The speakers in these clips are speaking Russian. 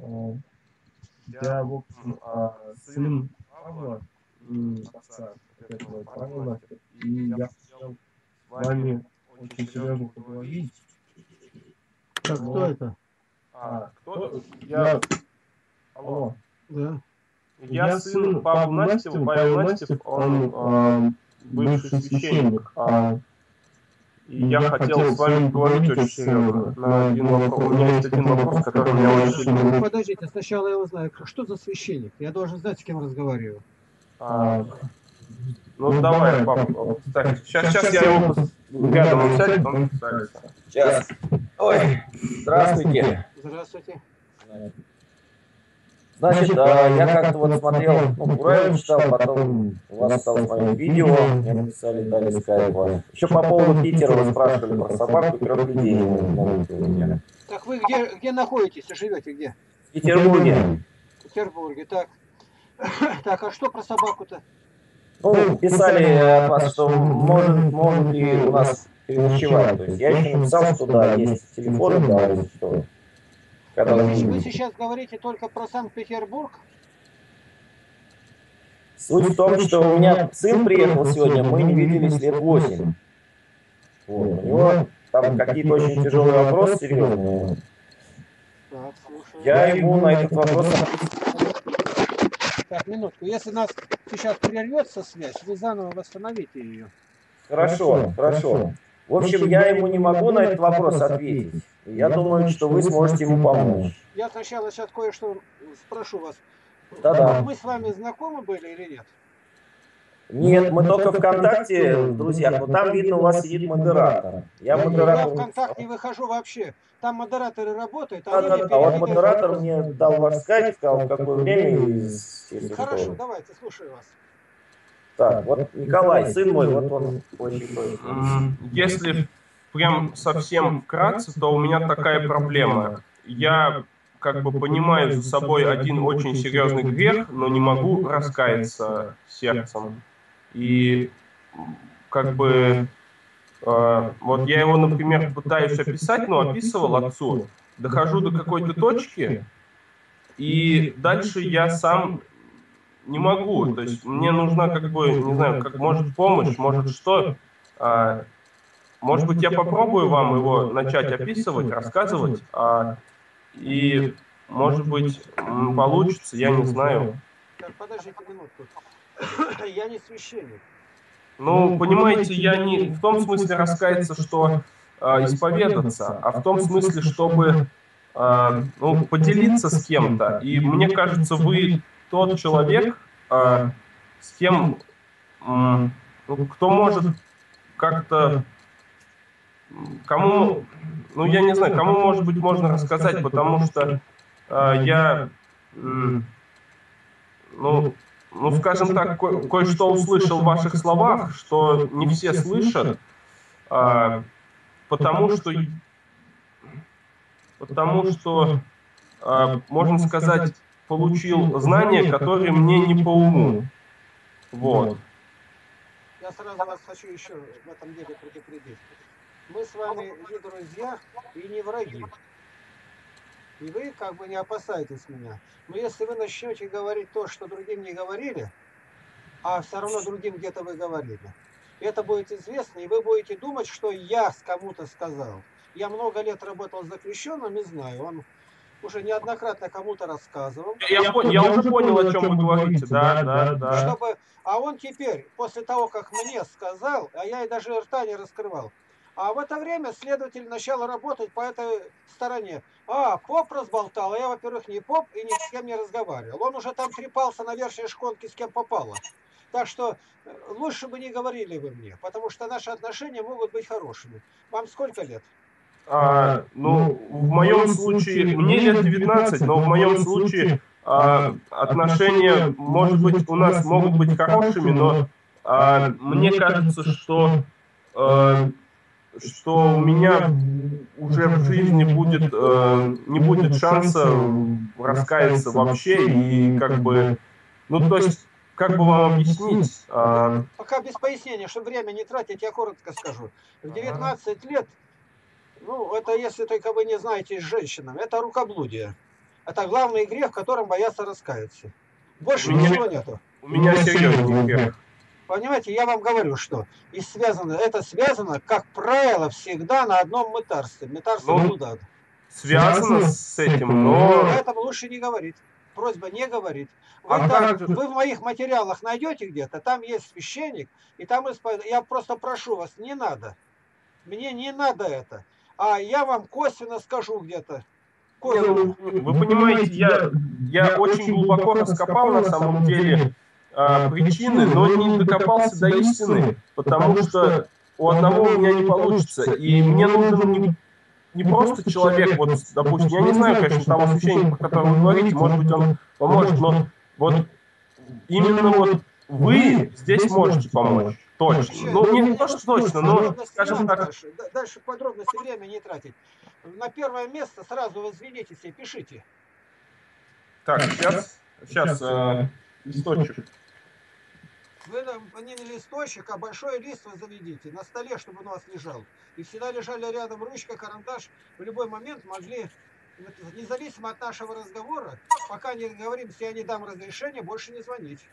Э, я, в общем, а, сын Павла, отца этого Павла, и я хотел с вами очень серьезно поговорить. Так, кто это? А, кто? Я... Алло. Да. Я сын Павла Настева, Павел Настев, он а, бывший священник. А, и я хотел с вами поговорить очень серьезно на один вопрос. У меня есть один вопрос, который меня очень сильно... Подождите, сначала я узнаю, что за священник? Я должен знать, с кем разговариваю. А, ну, ну давай, папа. Так, сейчас, сейчас я его рядом сядет, он Сейчас. Ой, здравствуйте. Здравствуйте. Значит, а, я как-то вот смотрел, ну, Кураю читал, потом у вас стало мое видео, мне написали, дали скайп Еще по поводу Питера вы спрашивали про собаку трех людей. Так вы где, где находитесь, живете где? В Петербурге. В Петербурге, так. Так, а что про собаку-то? Ну, писали от вас, что может, могут ли у нас переночевать. То есть я еще написал, что да, есть телефоны, да, что. Когда вы сейчас говорите только про Санкт-Петербург? Суть в том, что у меня сын приехал сегодня, мы не виделись лет 8. Вот. У него там какие-то очень тяжелые вопросы серьезные. Так, я ему на этот вопрос так, минутку. Если нас сейчас прервется связь, вы заново восстановите ее. Хорошо, хорошо. В общем, я ему не могу на этот вопрос ответить. Я думаю, что вы сможете ему помочь. Я сначала сейчас кое-что спрошу вас. Да-да. Мы с вами знакомы были или нет? Нет, мы только ВКонтакте, друзья, но там видно, у вас сидит модератор. Я, модератор... я ВКонтакте не выхожу вообще. Там модераторы работают. А, да, да, а вот модератор мне дал ваш скайп, сказал, в какое время. Хорошо, давайте, слушаю вас. Так, вот Николай, сын мой, вот он очень Если прям совсем вкратце, то у меня такая проблема. Я как бы понимаю за собой один очень серьезный грех, но не могу раскаяться сердцем. И как бы э, вот я его, например, пытаюсь описать, но описывал отцу, дохожу до какой-то точки, и дальше я сам не могу. То есть мне нужна как бы, не знаю, как может помощь, может что. А, может быть, я попробую вам его начать описывать, рассказывать, а, и, может быть, получится, я не знаю. Так, подождите минутку. Я не священник. Ну, понимаете, я не в том смысле раскаяться, что э, исповедаться, а в том смысле, чтобы э, ну, поделиться с кем-то. И мне кажется, вы тот человек, э, с кем, ну, кто может как-то, кому, ну, я не знаю, кому, может быть, можно рассказать, потому что э, я, ну, ну, скажем так, ко- кое-что услышал в ваших словах, что не все слышат, а, потому что, потому что, а, можно сказать, получил знания, которые мне не по уму. Вот. Я сразу вас хочу еще в этом деле предупредить. Мы с вами не друзья и не враги. И вы как бы не опасаетесь меня. Но если вы начнете говорить то, что другим не говорили, а все равно другим где-то вы говорили, это будет известно, и вы будете думать, что я с кому-то сказал. Я много лет работал с заключенным и знаю, он уже неоднократно кому-то рассказывал. Я, я, я уже понял, о чем вы говорите, да, да, да. Чтобы, а он теперь, после того, как мне сказал, а я и даже рта не раскрывал, а в это время следователь начал работать по этой стороне. А, поп разболтал, а я, во-первых, не поп и ни с кем не разговаривал. Он уже там трепался на верхней шконке, с кем попало. Так что э, лучше бы не говорили вы мне, потому что наши отношения могут быть хорошими. Вам сколько лет? А, ну, в моем случае, мне лет 19, но в моем случае а, отношения, может быть, у нас могут быть хорошими, но а, мне кажется, что а, что у меня уже в жизни будет, э, не будет шанса раскаяться вообще и как бы, ну то есть, как бы вам объяснить? А... Пока без пояснения, чтобы время не тратить, я коротко скажу. В 19 лет, ну это если только вы не знаете с женщинами, это рукоблудие. Это главный грех, в котором боятся раскаяться. Больше У меня- ничего нету. У меня серьезный грех. Понимаете, я вам говорю, что и связано, это связано, как правило, всегда на одном мытарстве. Мытарство Ну, туда. Связано с этим, но... Поэтому лучше не говорить. Просьба не говорить. Вы, А там- как вы в моих материалах найдете где-то, там есть священник, и там исповед- я просто прошу вас, не надо. Мне не надо это. А я вам косвенно скажу где-то. Не, Косвенно. ну, Вы понимаете, я, я очень глубоко раскопал на самом деле а, причины, но не докопался до истины, потому что у одного у меня не получится. И мне нужен не, не просто человек, вот, допустим, я не знаю, конечно, того священника, про которого вы говорите, может быть, он поможет, но вот именно вот вы здесь можете помочь. Точно. Ну, не то, что точно, но, Подробности скажем не так, дальше. Дальше подробности время не тратить. На первое место сразу вы извините себе, пишите. так, сейчас, сейчас, э, листочек. Вы нам не на листочек, а большой лист вы заведите на столе, чтобы он у вас лежал. И всегда лежали рядом ручка, карандаш. В любой момент могли, независимо от нашего разговора, пока не говорим, если я не дам разрешения, больше не звонить.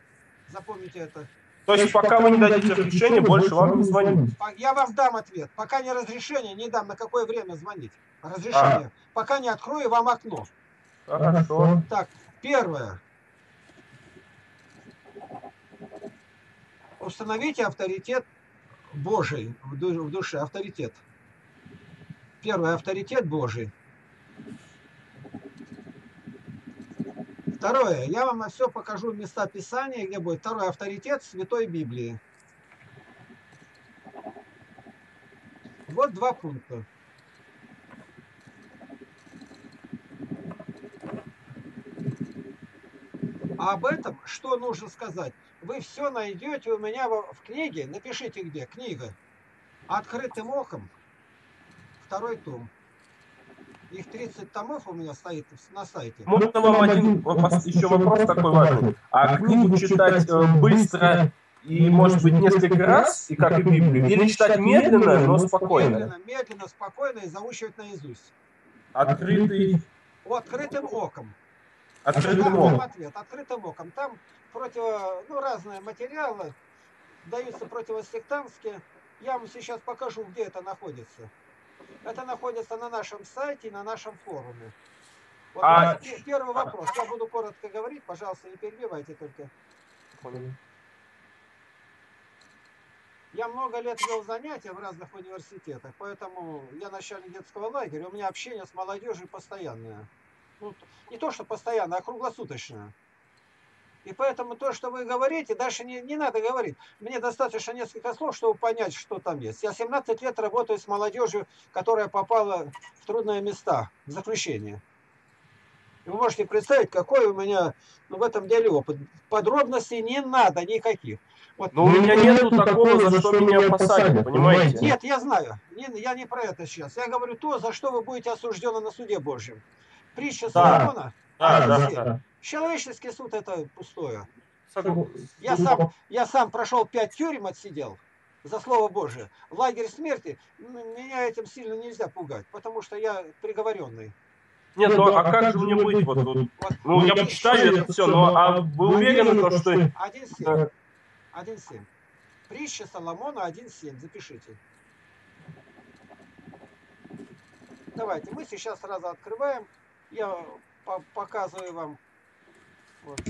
Запомните это. То есть, пока вы не дадите разрешения, больше вам не звонить. Я вам дам ответ. Пока не разрешение, не дам, на какое время звонить. Разрешение. Пока не открою вам окно. Хорошо. Так, первое. Установите авторитет Божий в душе. Авторитет. Первое, авторитет Божий. Второе, я вам все покажу места Писания, где будет второй авторитет Святой Библии. Вот два пункта. А об этом что нужно сказать? Вы все найдете у меня в книге. Напишите где. Книга. Открытым оком. Второй том. Их 30 томов у меня стоит на сайте. Можно вам один еще вопрос такой важный. А книгу читать э, быстро и, может быть, несколько раз, и как и Библию, или читать медленно, но спокойно? Медленно, медленно, спокойно и заучивать наизусть. Открытый, Открытым оком. открытым оком. ответ. Открытым оком. Там противо, ну, разные материалы даются противосектантские. Я вам сейчас покажу, где это находится. Это находится на нашем сайте и на нашем форуме. Вот А- пе- Первый вопрос. Я буду коротко говорить, пожалуйста, не перебивайте только. Я много лет вел занятия в разных университетах, поэтому я начальник детского лагеря, у меня общение с молодежью постоянное. Ну, не то, что постоянно, а круглосуточное. И поэтому то, что вы говорите, дальше не, не надо говорить. Мне достаточно несколько слов, чтобы понять, что там есть. Я 17 лет работаю с молодежью, которая попала в трудные места, в заключение. И вы можете представить, какой у меня ну, в этом деле опыт. Подробностей не надо никаких. Вот Но у меня нету такого, за что меня посадят, понимаете? нет, я знаю. Не- я не про это сейчас. Я говорю то, за что вы будете осуждены на суде Божьем. Притча Да. Соломона. Да, да, Алексей, да. Человеческий суд это пустое. Я сам, я сам прошел пять тюрем отсидел за слово Божие. В лагерь смерти меня этим сильно нельзя пугать, потому что я приговоренный. Нет, ну а как же мне быть? Вот, вот, Вот ну, я почитаю это все, но а вы уверены, то, что... 1.7. 1.7. Притча Соломона 1.7. Запишите. Давайте, мы сейчас сразу открываем. Я по- показываю вам. Вот.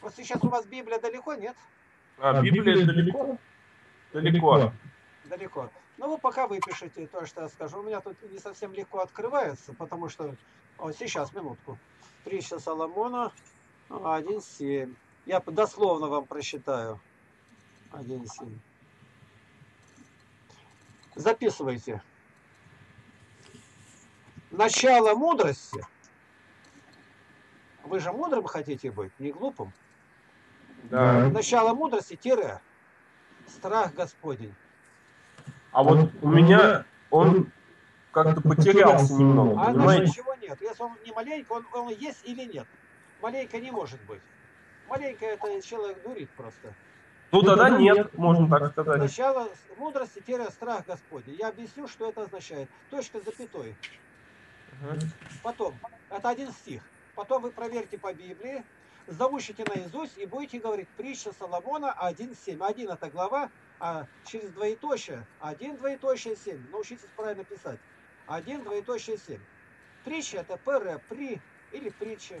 Вот сейчас у вас Библия далеко, нет? А, Библия далеко? Далеко. Далеко. Ну, вы пока выпишите то, что я скажу. У меня тут не совсем легко открывается, потому что... О, сейчас, минутку. Притча Соломона 1.7. Я дословно вам просчитаю. 1.7. Записывайте. Начало мудрости. Вы же мудрым хотите быть, не глупым. Да. Начало мудрости тире. Страх Господень. А вот у меня он как-то потерялся немного, А значит, понимаете? ничего нет. Если он не маленько, он, он есть или нет. Маленько не может быть. Маленько это человек дурит просто. Ну тогда нет, можно так сказать. Начало мудрости, тире страх Господень. Я объясню, что это означает. Точка запятой. Потом, это один стих. Потом вы проверьте по Библии, заучите наизусть и будете говорить притча Соломона 1.7. 1 это глава, а через двоеточие 1 двоеточие 7. Научитесь правильно писать. 1 двоеточие 7. Притча это ПР, при или притча.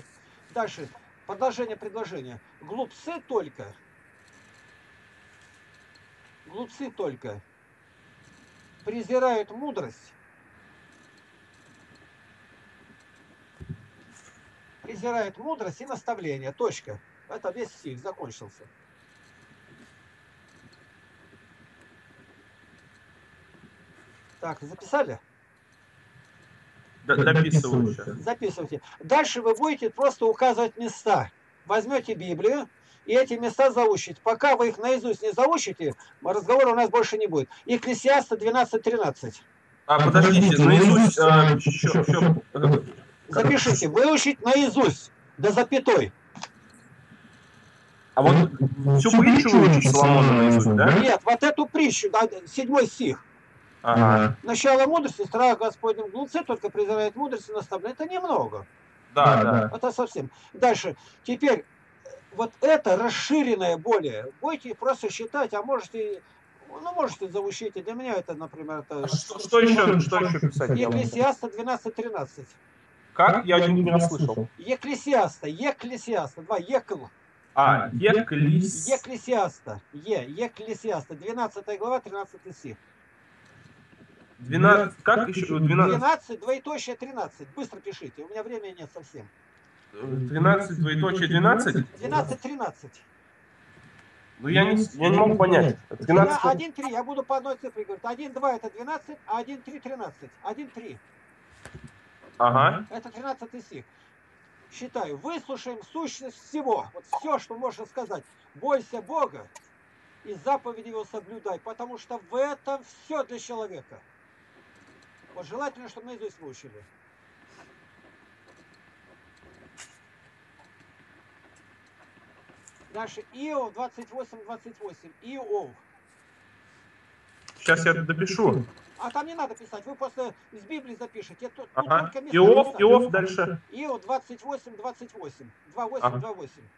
Дальше, продолжение предложения. Глупцы только. Глупцы только презирают мудрость презирает мудрость и наставление. Точка. Это весь стих закончился. Так, записали? Сейчас. Записывайте. Дальше вы будете просто указывать места. Возьмете Библию и эти места заучите. Пока вы их наизусть не заучите, разговора у нас больше не будет. Екклесиаста 12.13. А, подождите, наизусть, а, еще, еще, Запишите. Выучить наизусть. До запятой. А вот всю притчу выучить Соломона наизусть, да? Нет, вот эту притчу, да, седьмой стих. Ага. Начало мудрости, страх Господнем глупцы, только презирает мудрость и наставление. Это немного. Да, да. Это совсем. Дальше. Теперь, вот это расширенное более. Будете просто считать, а можете, ну, можете заучить. И Для меня это, например, это... А что, что еще, что еще писать? Екклесиаста 12.13. Как? Я не, не расслышал. Екклесиаста, Екклесиаста, два, Екл, А, Еклис... Екклесиаста, Е, Екклесиаста, 12 глава, 13 стих. 12, как еще? 12, 12, двоеточие 13. Быстро пишите, у меня времени нет совсем. 12 двоеточие 12? 12, 13. Ну я не, я не могу понять. 13... 1, 3, я буду по одной цифре говорить. 1, 2 это 12, а 1, 3, 13. 1, 3. Ага. Это 13 стих. Считаю, выслушаем сущность всего. Вот все, что можно сказать. Бойся Бога и заповеди его соблюдай, потому что в этом все для человека. Вот желательно, чтобы наизусть выучили. Дальше Иов 28, 28. Иов. Сейчас я допишу. А там не надо писать, вы просто из Библии запишите. Тут, тут Ага. места Иов. Иов дальше. Иов 28, 28. 28, Ага. 28.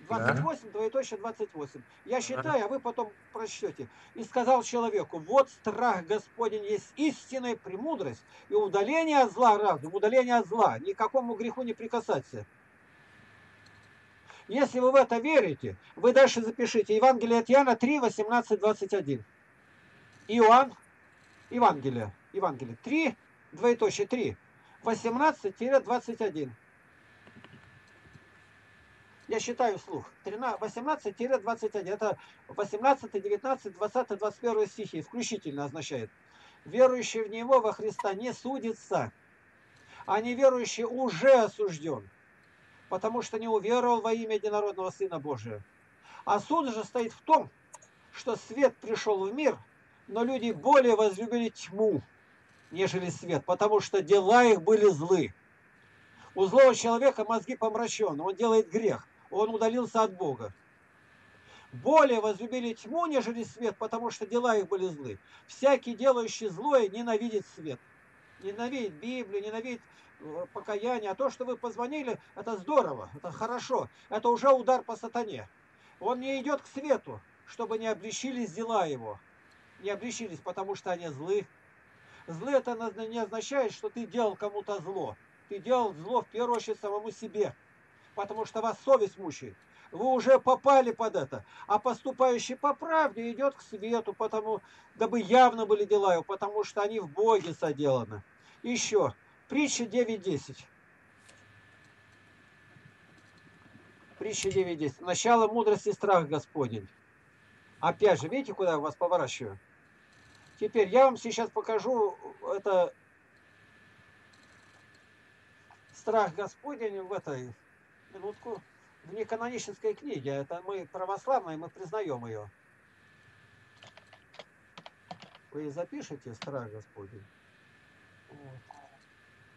28, двоеточие 28. Я считаю, а вы потом прочтете. И сказал человеку, вот страх Господень есть истинная премудрость и удаление от зла разум, удаление от зла, никакому греху не прикасаться. Если вы в это верите, вы дальше запишите Евангелие от Иоанна 3, 18, 21. Иоанн, Евангелие, Евангелие 3, двоеточие 3, 18-21. Я считаю вслух. 18-21. Это 18, 19, 20, 21 стихи включительно означает. Верующий в Него, во Христа, не судится, а неверующий уже осужден, потому что не уверовал во имя единородного Сына Божия. А суд же стоит в том, что свет пришел в мир, но люди более возлюбили тьму, нежели свет, потому что дела их были злы. У злого человека мозги помрачены, он делает грех, он удалился от Бога. Более возлюбили тьму, нежели свет, потому что дела их были злы. Всякий, делающий злое, ненавидит свет. Ненавидит Библию, ненавидит э, покаяние. А то, что вы позвонили, это здорово, это хорошо. Это уже удар по сатане. Он не идет к свету, чтобы не обличились дела его. Не обличились, потому что они злы. Злы это не означает, что ты делал кому-то зло. Ты делал зло в первую очередь самому себе, потому что вас совесть мучает. Вы уже попали под это. А поступающий по правде идет к свету, потому, дабы явно были дела его, потому что они в Боге соделаны. Еще. Притча 9.10. Притча 9.10. Начало мудрости страх Господень. Опять же, видите, куда я вас поворачиваю? Теперь я вам сейчас покажу это страх Господень в этой минутку в неканонической книге. Это мы православные, мы признаем ее. Вы запишите страх Господень. Вот.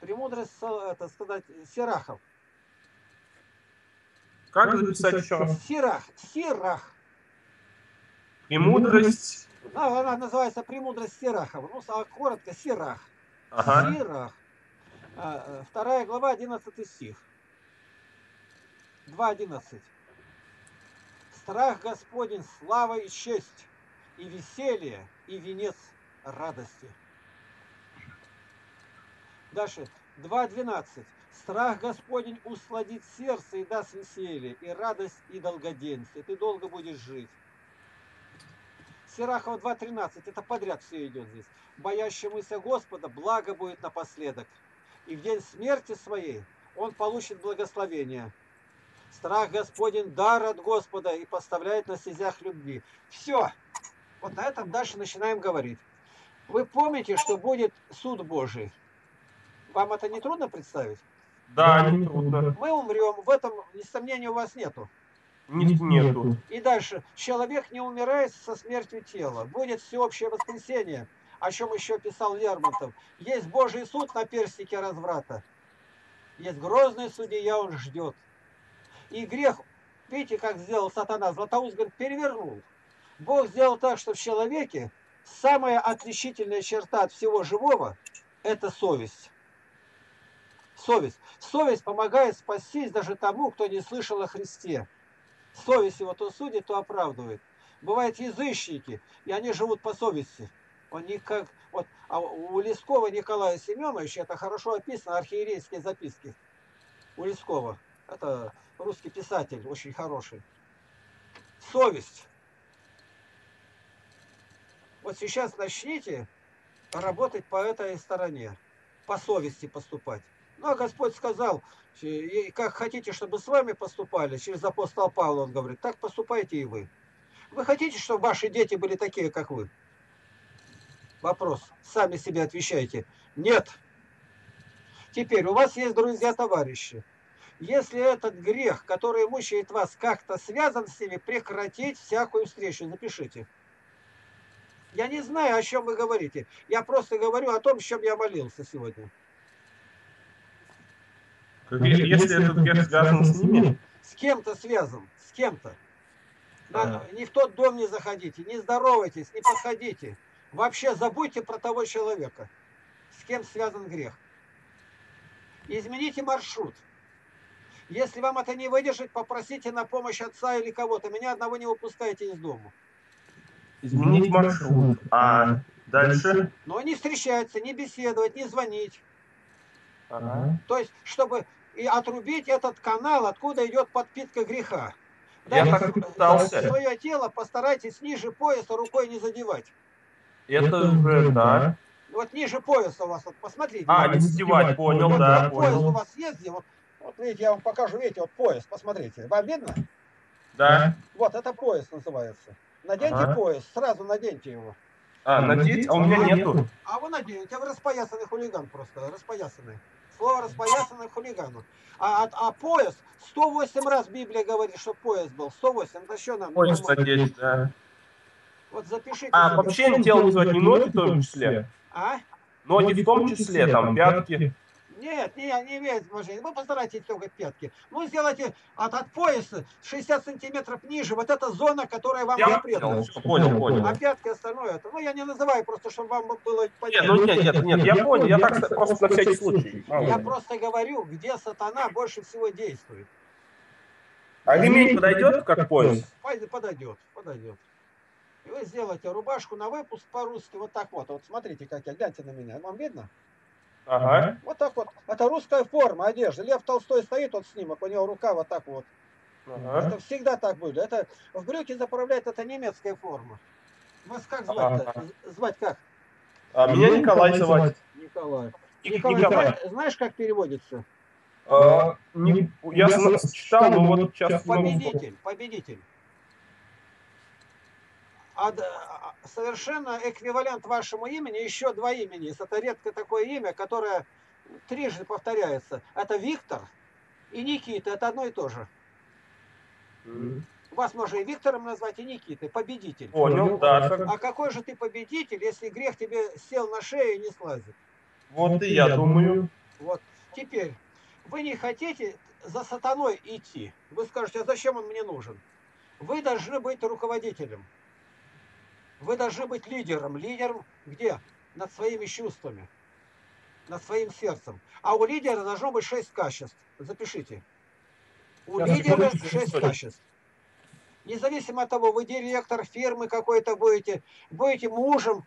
Премудрость, со- это сказать, Сирахов. Как записать еще? Сирах, Сирах. Премудрость. Ну, она называется «Премудрость Сирахова». Ну, коротко, Сирах. Ага. Сирах. А, э, Вторая глава, 11 стих. 2.11. Страх Господень, слава и честь, и веселье, и венец радости. Дальше. 2.12. Страх Господень усладит сердце и даст веселье, и радость, и долгоденствие. Ты долго будешь жить. Сирахова 2.13. Это подряд все идет здесь. Боящемуся Господа благо будет напоследок. И в день смерти своей он получит благословение. Страх Господень дар от Господа и поставляет на стезях любви. Все. Вот на этом дальше начинаем говорить. Вы помните, что будет суд Божий? Вам это не трудно представить? Да, не трудно. Мы умрем, в этом сомнений у вас нету. Нет, нету. И дальше. Человек не умирает со смертью тела. Будет всеобщее воскресение, о чем еще писал Лермонтов. Есть Божий суд на перстике разврата. Есть грозный судья, он ждет. И грех, видите, как сделал сатана, Златоуст говорит, перевернул. Бог сделал так, что в человеке самая отличительная черта от всего живого – это совесть. Совесть. Совесть помогает спастись даже тому, кто не слышал о Христе. Совесть его то судит, то оправдывает. Бывают язычники, и они живут по совести. Он никак, вот, а у Лескова Николая Семеновича, это хорошо описано, архиерейские записки у Лескова. Это русский писатель, очень хороший. Совесть. Вот сейчас начните работать по этой стороне, по совести поступать. Ну, а Господь сказал, как хотите, чтобы с вами поступали, через апостола Павла он говорит, так поступайте и вы. Вы хотите, чтобы ваши дети были такие, как вы? Вопрос. Сами себе отвечайте. Нет. Теперь, у вас есть друзья-товарищи. Если этот грех, который мучает вас, как-то связан с ними, прекратить всякую встречу. Запишите. Я не знаю, о чем вы говорите. Я просто говорю о том, с чем я молился сегодня. Если, если этот грех связан с ними? С кем-то связан, с кем-то. А. Не в тот дом не заходите, не здоровайтесь, не подходите. Вообще забудьте про того человека, с кем связан грех. Измените маршрут. Если вам это не выдержит, попросите на помощь отца или кого-то. Меня одного не выпускайте из дома. Изменить маршрут. А дальше? Но не встречаться, не беседовать, не звонить. Ага. То есть, чтобы и отрубить этот канал, откуда идет подпитка греха. Я Дальше, так и пытался. Свое тело постарайтесь ниже пояса рукой не задевать. Это уже, да. Вот ниже пояса у вас, вот посмотрите. А, не задевать, понял, вот, да, пояс понял. у вас есть где? Вот, вот видите, я вам покажу, видите, вот пояс, посмотрите. Вам видно? Да. Вот, это пояс называется. Наденьте Ага. пояс, сразу наденьте его. А, надеть? А у меня нету. А вы наденете, а вы распоясанный хулиган просто, распоясанный. Слово распоясанный хулигану. А, а, а пояс, 108 раз Библия говорит, что пояс был. 108, это что нам? Пояс надеть, да. Вот запишите. А, вообще тело называть не ноги в том числе. А? Ноги в том числе, там, пятки. Нет, не, не имеет значения. Вы постарайтесь трогать пятки. Ну, сделайте от, от пояса 60 сантиметров ниже. Вот эта зона, которая вам Я запретна. понял, понял, понял. А пятки остальное это. Ну, я не называю просто, чтобы вам было Нет, понятно. ну нет, нет, нет, я понял, я так просто на всякий случай. Я просто говорю, где сатана больше всего действует. А ремень подойдет как пояс? Подойдет, подойдет. И вы сделаете рубашку на выпуск по-русски вот так вот. Вот смотрите, как я, гляньте на меня. Вам видно? Ага. Вот так вот. Это русская форма одежды. Лев Толстой стоит, вот снимок, у него рука вот так вот. ага. Это всегда так будет. Это в брюки заправляет, это немецкая форма. Вас как звать-то? Ага. Звать как? А меня Николай. Николай. Ник- Николай, Николай. знаешь, знаешь, как переводится? А, не- Я зна- читал, но вот сейчас... Победитель, победитель. А д- а, совершенно эквивалент вашему имени еще два имени. Это редко такое имя, которое трижды повторяется. Это Виктор и Никита. Это одно и то же. М, Вас можно и Виктором назвать, и Никитой. Победитель. Понял, да. как- А какой же ты победитель, если грех тебе сел на шею и не слазит? Вот и я думаю. Вот. Теперь, вы не хотите за сатаной идти. Вы скажете, а зачем он мне нужен? Вы должны быть руководителем. Вы должны быть лидером. Лидером где? Над своими чувствами, над своим сердцем. А у лидера должно быть шесть качеств. Запишите. У Сейчас, лидера шесть качеств. Независимо от того, вы директор фирмы какой-то будете, будете мужем,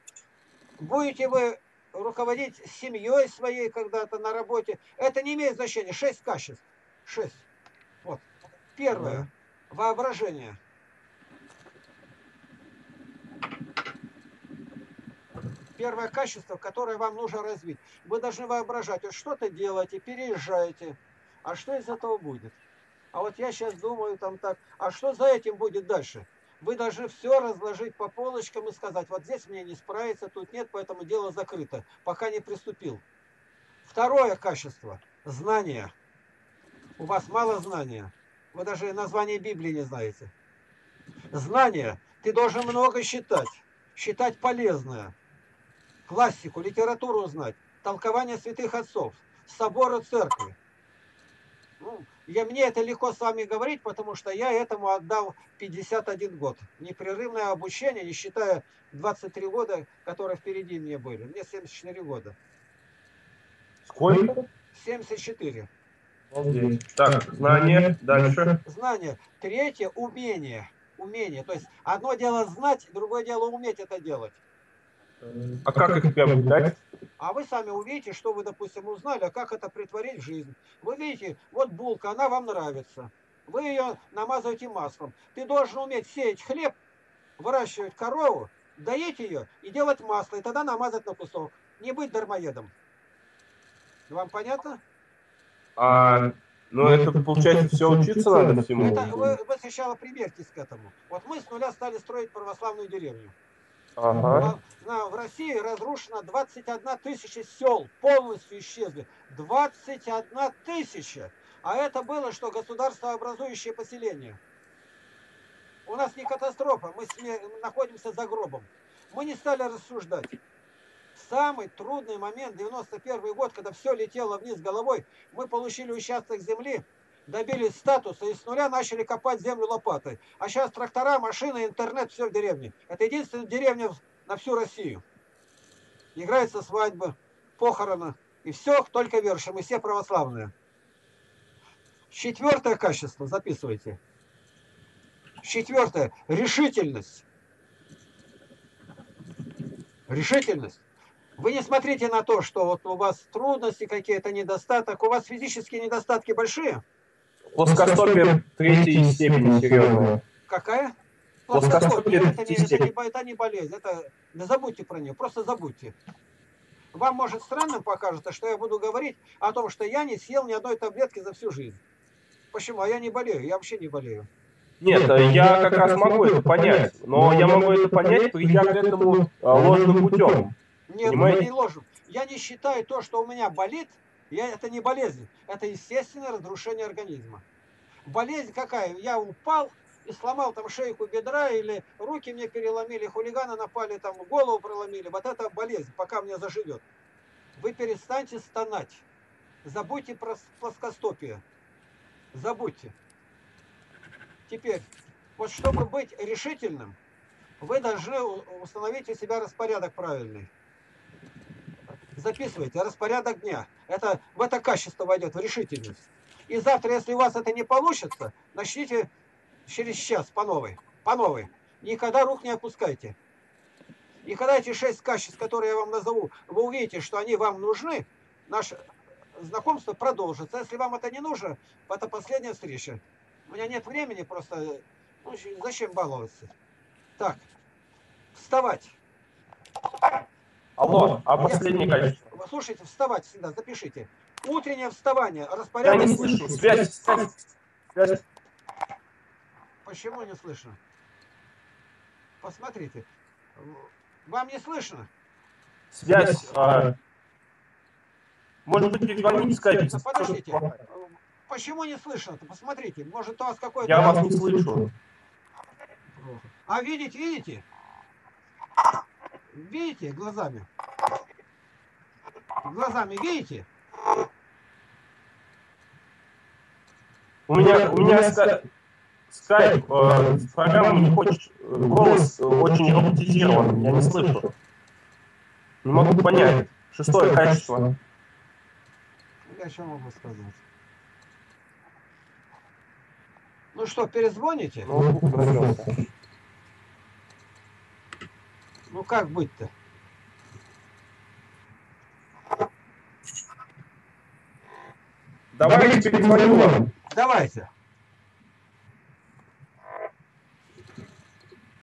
будете вы руководить семьей своей когда-то на работе. Это не имеет значения. Шесть качеств. Шесть. Вот. Первое. Воображение. Первое качество, которое вам нужно развить. Вы должны воображать, вот что-то делаете, переезжаете. А что из этого будет? А вот я сейчас думаю там так, а что за этим будет дальше? Вы должны все разложить по полочкам и сказать, вот здесь мне не справиться, тут нет, поэтому дело закрыто, пока не приступил. Второе качество – знание. У вас мало знания. Вы даже название Библии не знаете. Знание. Ты должен много считать. Считать полезное. Классику, литературу знать. Толкование святых отцов. Собора церкви. Ну, я, мне это легко с вами говорить, потому что я этому отдал 51 год. Непрерывное обучение, не считая 23 года, которые впереди мне были. Мне 74 года. Сколько? 74. Обалдеть. Так, знание. Дальше. Знание. Третье – умение. Умение. То есть одно дело знать, другое дело уметь это делать. А как их приобретать? А вы сами увидите, что вы, допустим, узнали, а как это притворить в жизнь. Вы видите, вот булка, она вам нравится. Вы ее намазываете маслом. Ты должен уметь сеять хлеб, выращивать корову, доить ее и делать масло, и тогда намазать на кусок. Не быть дармоедом. Вам понятно? А, ну это получается все учиться надо всему. Это вы, вы сначала примерьтесь к этому. Вот мы с нуля стали строить православную деревню. Ага. В России разрушено 21 тысяча сел, полностью исчезли. 21 тысяча! А это было, что государство образующее поселение. У нас не катастрофа, мы находимся за гробом. Мы не стали рассуждать. Самый трудный момент, 91 год, когда все летело вниз головой, мы получили участок земли, добились статуса и с нуля начали копать землю лопатой. А сейчас трактора, машины, интернет, все в деревне. Это единственная деревня на всю Россию. Играются свадьбы, похороны. И все только вершим, и все православные. Четвертое качество, записывайте. Четвертое. Решительность. Решительность. Вы не смотрите на то, что вот у вас трудности какие-то, недостаток. У вас физические недостатки большие. Плоскостопие третьей степени, серьезно. Какая? Плоскостопие Плоскостопие. Это не, третьей это, не, степени. это не болезнь. Это, да забудьте про нее, просто забудьте. Вам, может, странным покажется, что я буду говорить о том, что я не съел ни одной таблетки за всю жизнь. Почему? А я не болею, я вообще не болею. Нет, я как раз могу это понять, но я могу это понять, придя к этому а, ложным путем. Нет, Понимаете? я не ложу. Я не считаю то, что у меня болит, я, это не болезнь, это естественное разрушение организма. Болезнь какая? Я упал и сломал там шейку бедра, или руки мне переломили, хулиганы напали, там голову проломили. Вот это болезнь, пока мне заживет. Вы перестаньте стонать. Забудьте про плоскостопие. Забудьте. Теперь, вот чтобы быть решительным, вы должны установить у себя распорядок правильный. Записывайте, распорядок дня. Это, в это качество войдет, в решительность. И завтра, если у вас это не получится, начните через час по новой. По новой. Никогда рук не опускайте. И когда эти шесть качеств, которые я вам назову, вы увидите, что они вам нужны, наше знакомство продолжится. Если вам это не нужно, это последняя встреча. У меня нет времени, просто ну, зачем баловаться. Так, вставать. Алло, а последнее качество? Слушайте, вставать всегда, запишите. Утреннее вставание, Я распорядок. не слышу. Связь, связь, связь. Почему не слышно? Посмотрите. Вам не слышно? Связь. а, Может быть, перезвоните? Да подождите. Почему не слышно-то? Посмотрите. Может, у вас какой-то... Я вас не слышу. А видите, видите? Видите глазами? Глазами видите? У меня, у меня ска- скайп, э, программа не хочет, голос очень роботизирован, я не слышу. Не могу понять. Шестое качество. Я что могу сказать? Ну что, перезвоните? Разрётся. Ну как быть-то? Давайте перезвоню вам. Давайте.